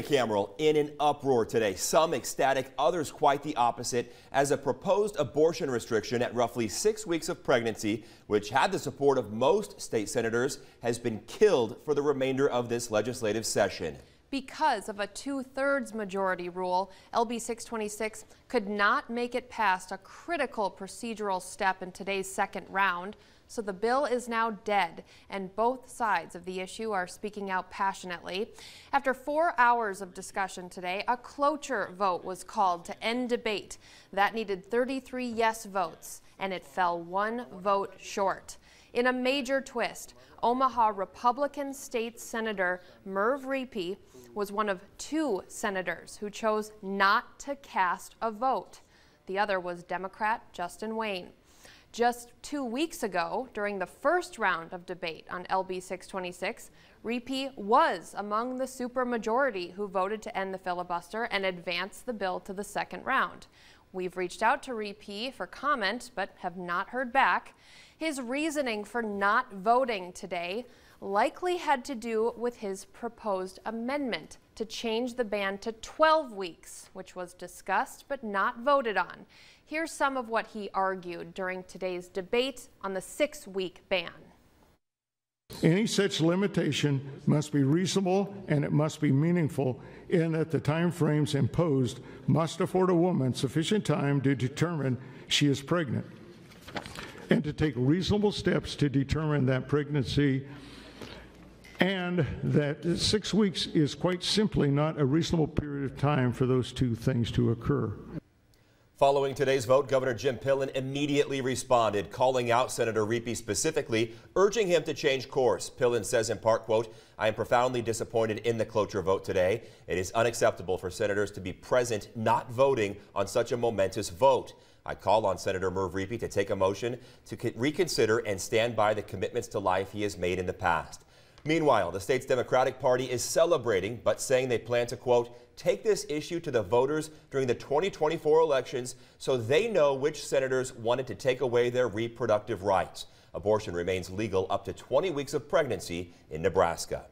Cameral in an uproar today. Some ecstatic, others quite the opposite, as a proposed abortion restriction at roughly six weeks of pregnancy, which had the support of most state senators, has been killed for the remainder of this legislative session. Because of a two-thirds majority rule, LB 626 could not make it past a critical procedural step in today's second round. So the bill is now dead, and both sides of the issue are speaking out passionately. After four hours of discussion today, a cloture vote was called to end debate. That needed 33 yes votes, and it fell one vote short. In a major twist, Omaha Republican State Senator Merv Riepe was one of two senators who chose not to cast a vote. The other was Democrat Justin Wayne. Just two weeks ago, during the first round of debate on LB 626, Riepe was among the supermajority who voted to end the filibuster and advance the bill to the second round. We've reached out to Riepe for comment, but have not heard back. His reasoning for not voting today likely had to do with his proposed amendment to change the ban to 12 weeks, which was discussed but not voted on. Here's some of what he argued during today's debate on the six week ban. Any such limitation must be reasonable and it must be meaningful in that the time frames imposed must afford a woman sufficient time to determine she is pregnant and to take reasonable steps to determine that pregnancy and that six weeks is quite simply not a reasonable period of time for those two things to occur. Following today's vote, Governor Jim Pillen immediately responded, calling out Senator Riepe specifically, urging him to change course. Pillen says in part, quote, I am profoundly disappointed in the cloture vote today. It is unacceptable for senators to be present not voting on such a momentous vote. I call on Senator Merv Riepe to take a motion to reconsider and stand by the commitments to life he has made in the past. Meanwhile, the state's Democratic Party is celebrating, but saying they plan to, quote, take this issue to the voters during the 2024 elections so they know which senators wanted to take away their reproductive rights. Abortion remains legal up to 20 weeks of pregnancy in Nebraska.